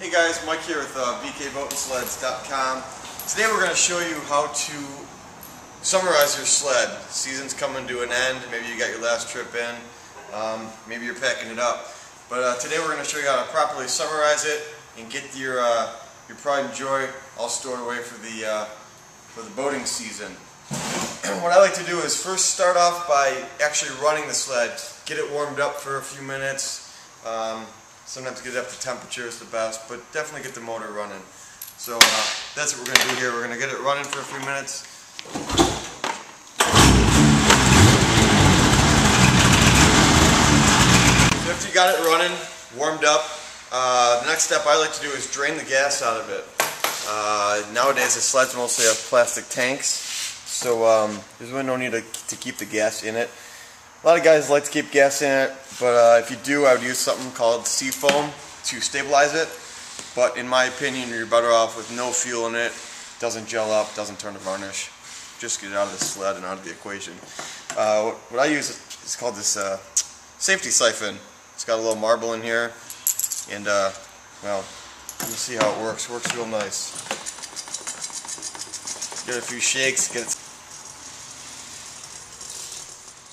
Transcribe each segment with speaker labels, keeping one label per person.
Speaker 1: Hey guys, Mike here with uh, BKBoatandSleds.com. Today we're going to show you how to summerize your sled. Season's coming to an end, maybe you got your last trip in, um, maybe you're packing it up. But uh, today we're going to show you how to properly summerize it and get your uh, your pride and joy all stored away for the uh, for the boating season. what I like to do is first start off by actually running the sled, get it warmed up for a few minutes. Um, Sometimes get it up to temperature is the best, but definitely get the motor running. So uh, that's what we're going to do here. We're going to get it running for a few minutes. So after you got it running, warmed up, uh, the next step I like to do is drain the gas out of it. Uh, nowadays the sleds mostly have plastic tanks, so um, there's really no need to, to keep the gas in it. A lot of guys like to keep gas in it, but uh, if you do, I would use something called Seafoam to stabilize it. But in my opinion, you're better off with no fuel in it. Doesn't gel up, doesn't turn to varnish. Just get it out of the sled and out of the equation. Uh, what, I use is called this uh, safety siphon. It's got a little marble in here, and uh, well, you'll see how it works. Works real nice. Get a few shakes, get it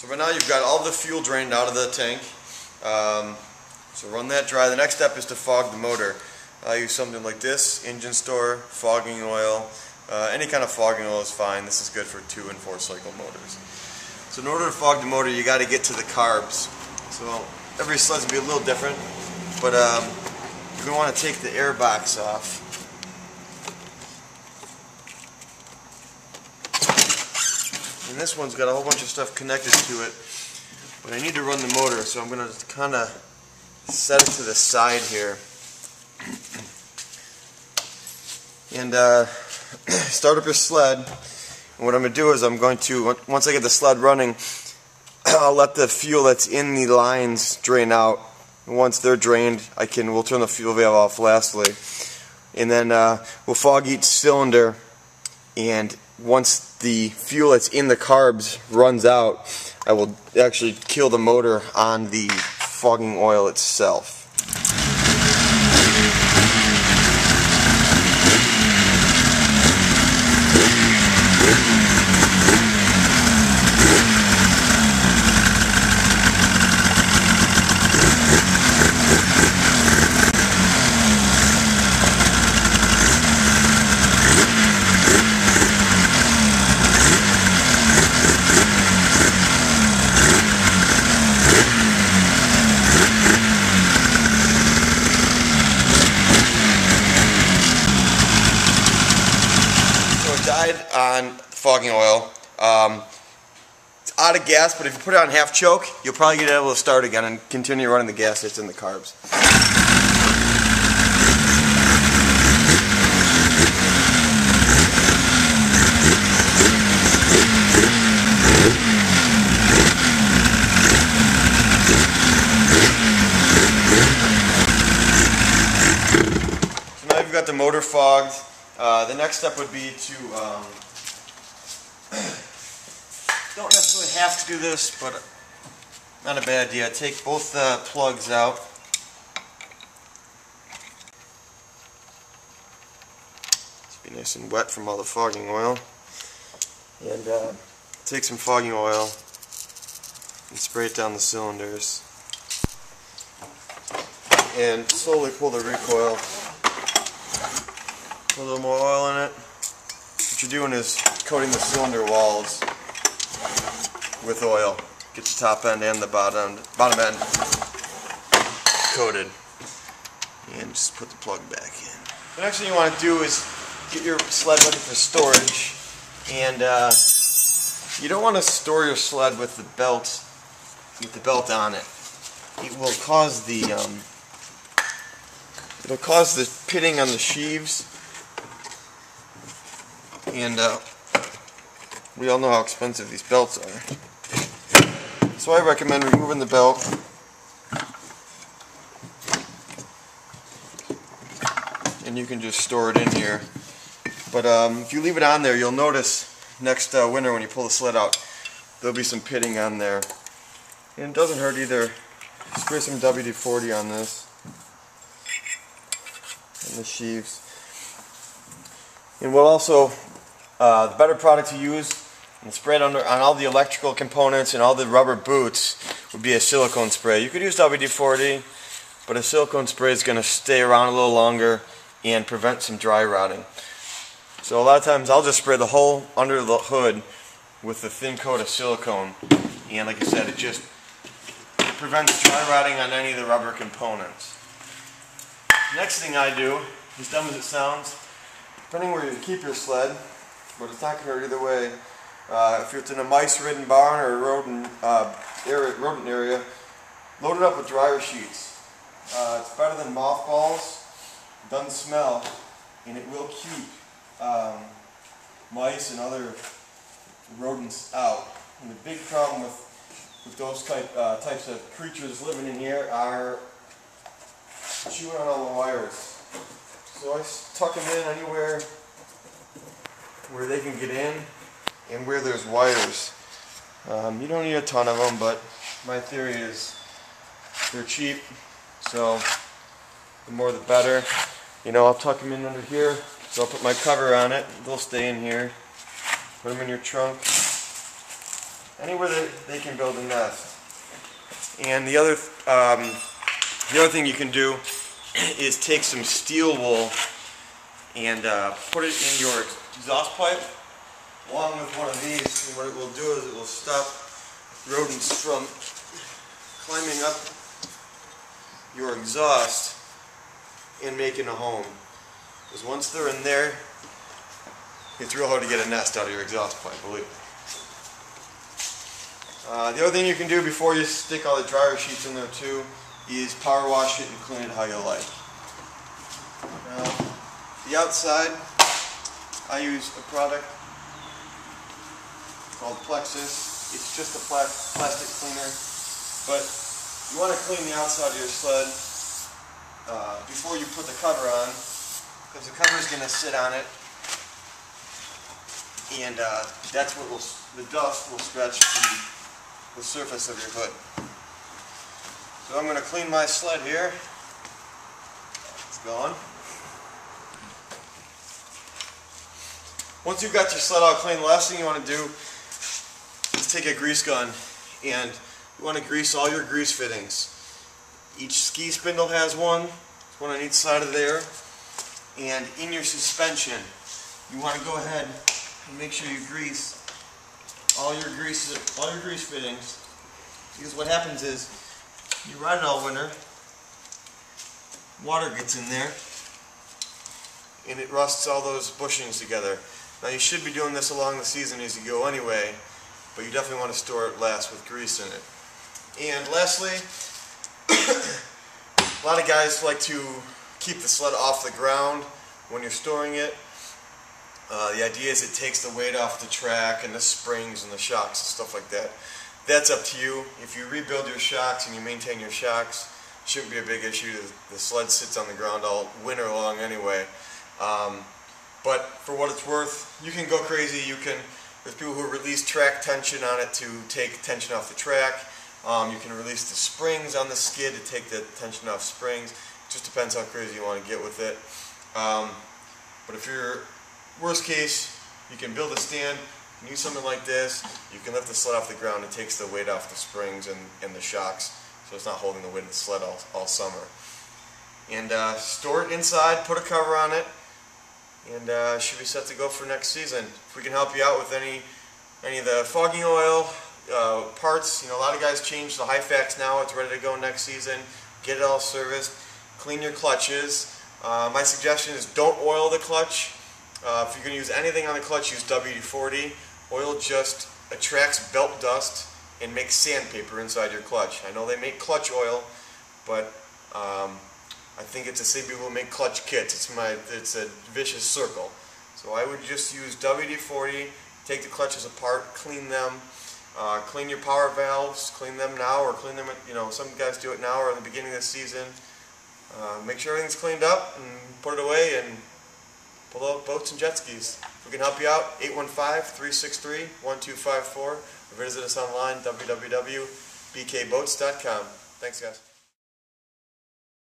Speaker 1: so right now you've got all the fuel drained out of the tank. Um, so run that dry. The next step is to fog the motor. I use something like this, engine store, fogging oil. Uh, any kind of fogging oil is fine. This is good for two and four cycle motors. So in order to fog the motor, you got to get to the carbs. So every sled's will be a little different, but um, we want to take the air box off. And this one's got a whole bunch of stuff connected to it. But I need to run the motor, so I'm going to kind of set it to the side here. And uh, start up your sled. And what I'm going to do is I'm going to, once I get the sled running, I'll let the fuel that's in the lines drain out. And once they're drained, I can, we'll turn the fuel valve off lastly. And then uh, we'll fog each cylinder and once the fuel that's in the carbs runs out, I will actually kill the motor on the fogging oil itself. on fogging oil. Um, it's out of gas, but if you put it on half choke, you'll probably get able to start again and continue running the gas that's in the carbs. So now you've got the motor fogged. Uh, the next step would be to, um, don't necessarily have to do this, but not a bad idea. Take both the plugs out. Be nice and wet from all the fogging oil. And uh, take some fogging oil and spray it down the cylinders. And slowly pull the recoil Put a little more oil in it. What you're doing is coating the cylinder walls with oil. Get the top end and the bottom bottom end coated. And just put the plug back in. The next thing you want to do is get your sled ready for storage. And uh, you don't want to store your sled with the belt with the belt on it. It will cause the um, it'll cause the pitting on the sheaves and uh, we all know how expensive these belts are. So I recommend removing the belt. And you can just store it in here. But um, if you leave it on there, you'll notice next uh, winter when you pull the sled out, there'll be some pitting on there. And it doesn't hurt either. Spray some WD-40 on this. and the sheaves. And we'll also, uh, the better product to use and spray under, on all the electrical components and all the rubber boots would be a silicone spray. You could use WD-40, but a silicone spray is going to stay around a little longer and prevent some dry rotting. So a lot of times I'll just spray the whole under the hood with a thin coat of silicone and like I said it just prevents dry rotting on any of the rubber components. Next thing I do, as dumb as it sounds, depending where you keep your sled, but it's not going to hurt either way, uh, if it's in a mice-ridden barn or a rodent, uh, area, rodent area, load it up with dryer sheets. Uh, it's better than mothballs, doesn't smell, and it will keep um, mice and other rodents out. And the big problem with with those type uh, types of creatures living in here are chewing on all the wires. So I tuck them in anywhere where they can get in and where there's wires. Um, you don't need a ton of them, but my theory is they're cheap, so the more the better. You know, I'll tuck them in under here, so I'll put my cover on it. They'll stay in here. Put them in your trunk. Anywhere that they can build a nest. And the other, um, the other thing you can do is take some steel wool and uh, put it in your exhaust pipe along with one of these. And what it will do is it will stop rodents from climbing up your exhaust and making a home. Because once they're in there, it's real hard to get a nest out of your exhaust pipe, believe me. Uh, the other thing you can do before you stick all the dryer sheets in there too is power wash it and clean it how you like. Now, the outside, I use a product called Plexus. It's just a pla plastic cleaner, but you want to clean the outside of your sled uh, before you put the cover on, because the cover is going to sit on it and uh, that's what will, the dust will scratch the, the surface of your hood. So I'm going to clean my sled here. It's gone. Once you've got your sled all clean, the last thing you want to do take a grease gun and you want to grease all your grease fittings. Each ski spindle has one, one on each side of there, and in your suspension, you want to go ahead and make sure you grease all your grease, all your grease fittings. Because what happens is, you ride it all winter, water gets in there, and it rusts all those bushings together. Now you should be doing this along the season as you go anyway, but you definitely want to store it last with grease in it. And lastly, a lot of guys like to keep the sled off the ground when you're storing it. Uh, the idea is it takes the weight off the track and the springs and the shocks and stuff like that. That's up to you. If you rebuild your shocks and you maintain your shocks, shouldn't be a big issue. The, sled sits on the ground all winter long anyway. Um, but for what it's worth, you can go crazy. You can. There's people who release track tension on it to take tension off the track. Um, you can release the springs on the skid to take the tension off springs. It just depends how crazy you want to get with it. Um, but if you're Worst case, you can build a stand, use something like this, you can lift the sled off the ground, it takes the weight off the springs and, and the shocks, so it's not holding the weight of the sled all, all summer. And uh, store it inside, put a cover on it, and uh, should be set to go for next season. If we can help you out with any any of the fogging oil uh, parts, you know, a lot of guys change the Hyfax now. It's ready to go next season. Get it all serviced. Clean your clutches. Uh, my suggestion is don't oil the clutch. Uh, if you're going to use anything on the clutch, use WD-40. Oil just attracts belt dust and makes sandpaper inside your clutch. I know they make clutch oil, but um, I think it's the same people who make clutch kits. It's my it's a vicious circle. So I would just use WD-40, take the clutches apart, clean them, uh, clean your power valves, clean them now or clean them, at, you know, some guys do it now or in the beginning of the season. Uh, make sure everything's cleaned up and put it away and pull out boats and jet skis. we can help you out, 815-363-1254 or visit us online, www.bkboats.com. Thanks, guys.